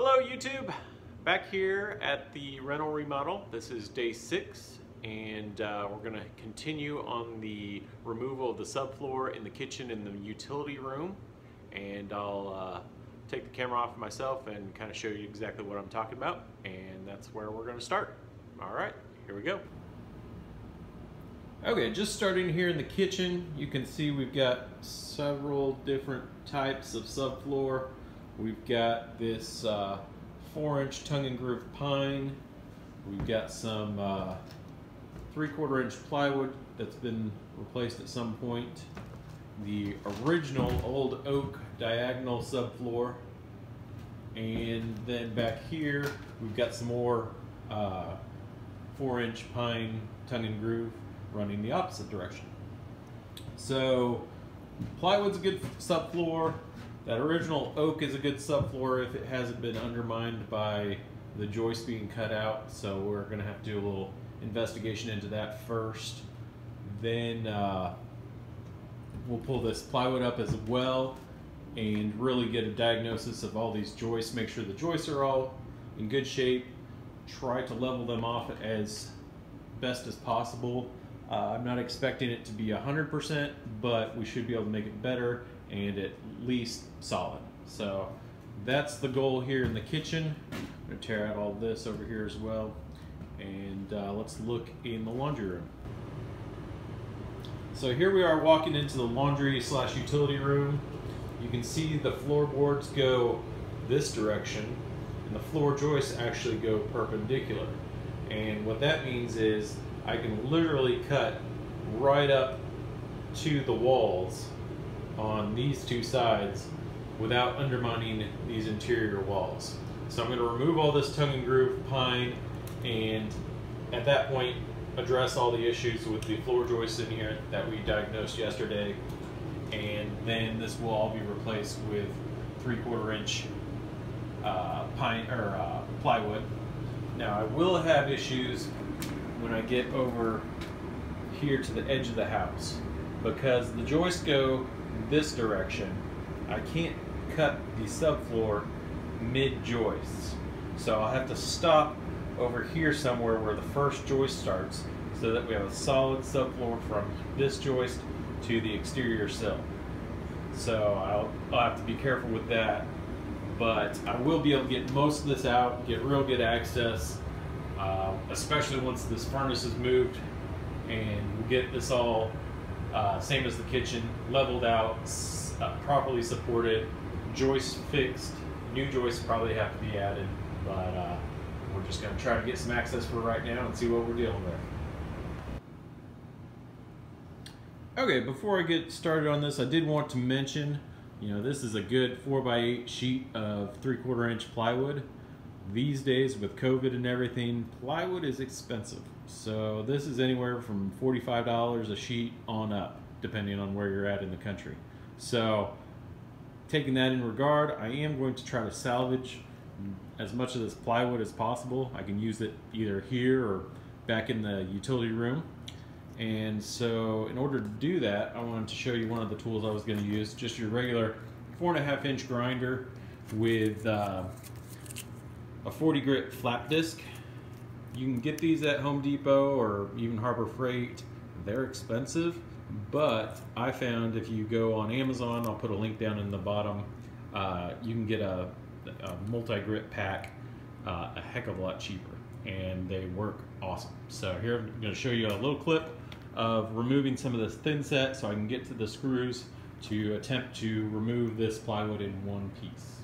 Hello YouTube, back here at the rental remodel. This is day six and uh, we're gonna continue on the removal of the subfloor in the kitchen and the utility room. And I'll uh, take the camera off myself and kind of show you exactly what I'm talking about. And that's where we're gonna start. All right, here we go. Okay, just starting here in the kitchen, you can see we've got several different types of subfloor. We've got this uh, four inch tongue and groove pine. We've got some uh, three quarter inch plywood that's been replaced at some point. The original old oak diagonal subfloor. And then back here, we've got some more uh, four inch pine tongue and groove running the opposite direction. So plywood's a good subfloor. That original oak is a good subfloor if it hasn't been undermined by the joist being cut out. So we're gonna have to do a little investigation into that first. Then uh, we'll pull this plywood up as well and really get a diagnosis of all these joists, make sure the joists are all in good shape, try to level them off as best as possible uh, I'm not expecting it to be 100%, but we should be able to make it better and at least solid. So that's the goal here in the kitchen. I'm gonna tear out all this over here as well. And uh, let's look in the laundry room. So here we are walking into the laundry slash utility room. You can see the floorboards go this direction and the floor joists actually go perpendicular. And what that means is I can literally cut right up to the walls on these two sides without undermining these interior walls. So I'm going to remove all this tongue and groove pine and at that point address all the issues with the floor joists in here that we diagnosed yesterday and then this will all be replaced with three quarter inch uh, pine or uh, plywood. Now I will have issues when I get over here to the edge of the house because the joists go this direction. I can't cut the subfloor mid joists. So I'll have to stop over here somewhere where the first joist starts so that we have a solid subfloor from this joist to the exterior sill. So I'll, I'll have to be careful with that. But I will be able to get most of this out, get real good access, uh, especially once this furnace is moved and get this all uh, same as the kitchen leveled out uh, properly supported joists fixed new joists probably have to be added but uh, we're just going to try to get some access for right now and see what we're dealing with okay before I get started on this I did want to mention you know this is a good 4x8 sheet of 3 quarter inch plywood these days with COVID and everything, plywood is expensive. So this is anywhere from $45 a sheet on up, depending on where you're at in the country. So taking that in regard, I am going to try to salvage as much of this plywood as possible. I can use it either here or back in the utility room. And so in order to do that, I wanted to show you one of the tools I was going to use, just your regular four and a half inch grinder with uh, a 40 grit flap disc. You can get these at Home Depot or even Harbor Freight. They're expensive, but I found if you go on Amazon, I'll put a link down in the bottom, uh, you can get a, a multi-grit pack uh, a heck of a lot cheaper and they work awesome. So here I'm going to show you a little clip of removing some of this thin set so I can get to the screws to attempt to remove this plywood in one piece.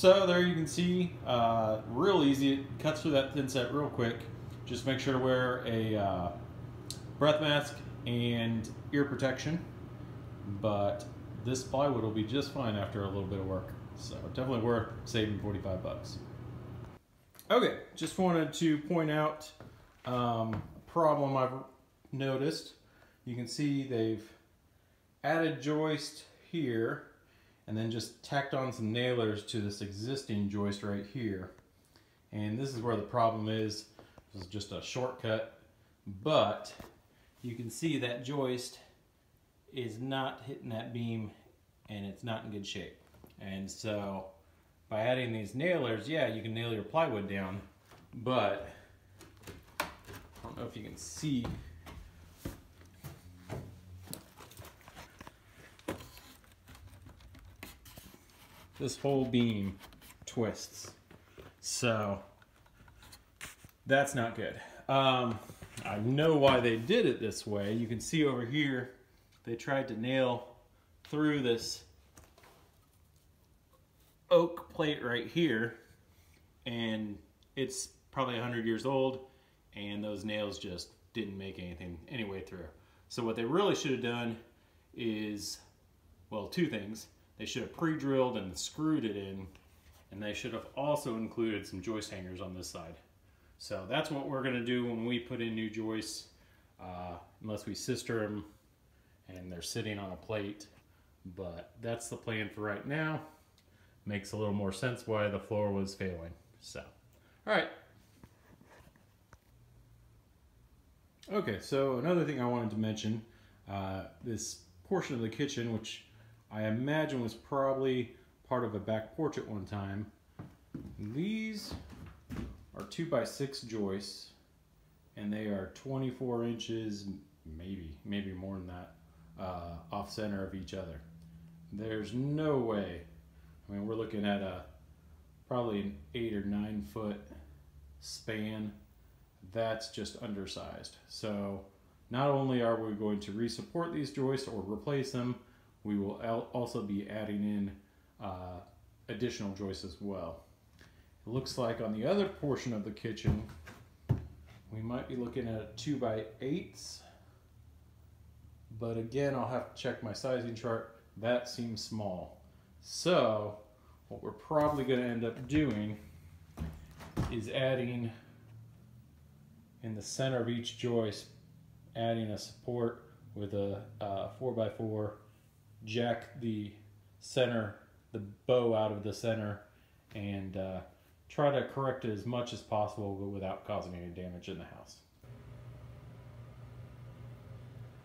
So there you can see, uh, real easy, it cuts through that thin set real quick. Just make sure to wear a uh, breath mask and ear protection, but this plywood will be just fine after a little bit of work. So definitely worth saving 45 bucks. Okay, just wanted to point out um, a problem I've noticed. You can see they've added joist here and then just tacked on some nailers to this existing joist right here. And this is where the problem is. This is just a shortcut, but you can see that joist is not hitting that beam and it's not in good shape. And so by adding these nailers, yeah, you can nail your plywood down, but I don't know if you can see this whole beam twists. So that's not good. Um, I know why they did it this way. You can see over here, they tried to nail through this oak plate right here and it's probably 100 years old and those nails just didn't make anything any way through. So what they really should have done is, well, two things. They should have pre-drilled and screwed it in and they should have also included some joist hangers on this side. So that's what we're gonna do when we put in new joists, uh, unless we sister them and they're sitting on a plate. But that's the plan for right now makes a little more sense why the floor was failing. So, all right. Okay, so another thing I wanted to mention, uh, this portion of the kitchen, which I imagine was probably part of a back porch at one time. These are two by six joists, and they are 24 inches, maybe, maybe more than that, uh, off center of each other. There's no way I mean, we're looking at a probably an eight or nine foot span. That's just undersized. So not only are we going to resupport these joists or replace them, we will also be adding in uh, additional joists as well. It looks like on the other portion of the kitchen, we might be looking at two by eights. But again, I'll have to check my sizing chart. That seems small. So what we're probably going to end up doing is adding in the center of each joist, adding a support with a uh, 4x4, jack the center, the bow out of the center, and uh, try to correct it as much as possible but without causing any damage in the house.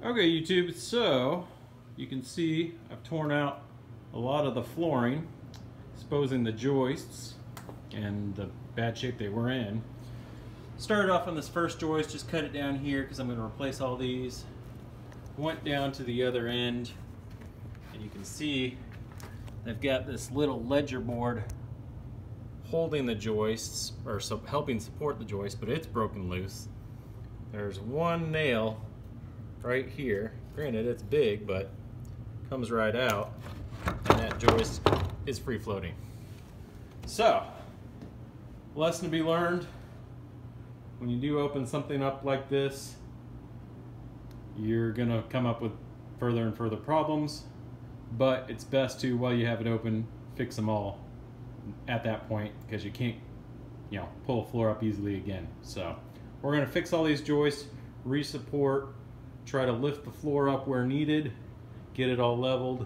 Okay YouTube, so you can see I've torn out a lot of the flooring, exposing the joists and the bad shape they were in. Started off on this first joist, just cut it down here because I'm going to replace all these. Went down to the other end and you can see they've got this little ledger board holding the joists or so helping support the joist, but it's broken loose. There's one nail right here. Granted, it's big, but comes right out and that joist is free floating. So, lesson to be learned, when you do open something up like this, you're gonna come up with further and further problems, but it's best to, while you have it open, fix them all at that point because you can't, you know, pull a floor up easily again. So, we're gonna fix all these joists, resupport, try to lift the floor up where needed, get it all leveled,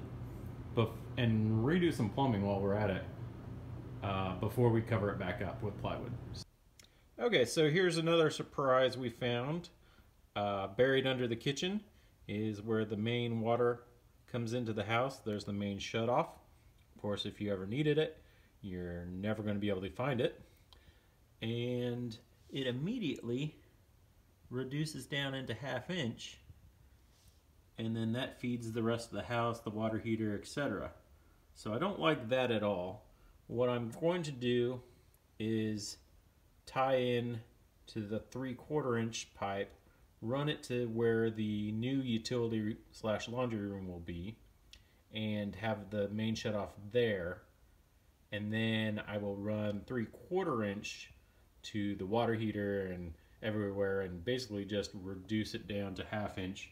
but and redo some plumbing while we're at it uh, before we cover it back up with plywood. Okay, so here's another surprise we found. Uh, buried under the kitchen is where the main water comes into the house. There's the main shutoff. Of course, if you ever needed it, you're never going to be able to find it. And it immediately reduces down into half inch and then that feeds the rest of the house, the water heater, etc. So I don't like that at all. What I'm going to do is tie in to the three quarter inch pipe, run it to where the new utility slash laundry room will be, and have the main shut off there. And then I will run three quarter inch to the water heater and everywhere and basically just reduce it down to half inch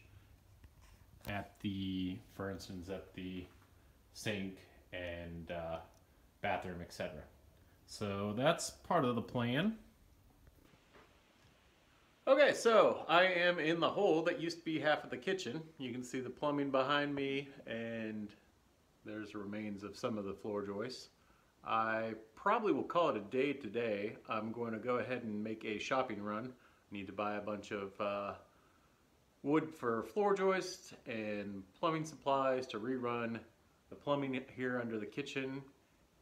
at the, for instance, at the sink and uh, bathroom, etc. So that's part of the plan. Okay, so I am in the hole that used to be half of the kitchen. You can see the plumbing behind me and there's remains of some of the floor joists. I probably will call it a day today. I'm going to go ahead and make a shopping run. Need to buy a bunch of uh, wood for floor joists and plumbing supplies to rerun the plumbing here under the kitchen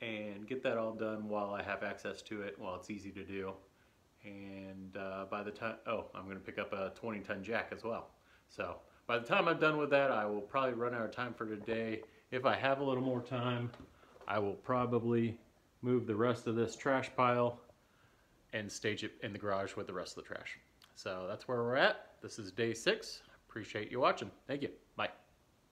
and get that all done while I have access to it, while it's easy to do. And uh, by the time, oh, I'm gonna pick up a 20 ton jack as well. So by the time I'm done with that, I will probably run out of time for today. If I have a little more time, I will probably move the rest of this trash pile and stage it in the garage with the rest of the trash. So that's where we're at. This is day six. Appreciate you watching. Thank you.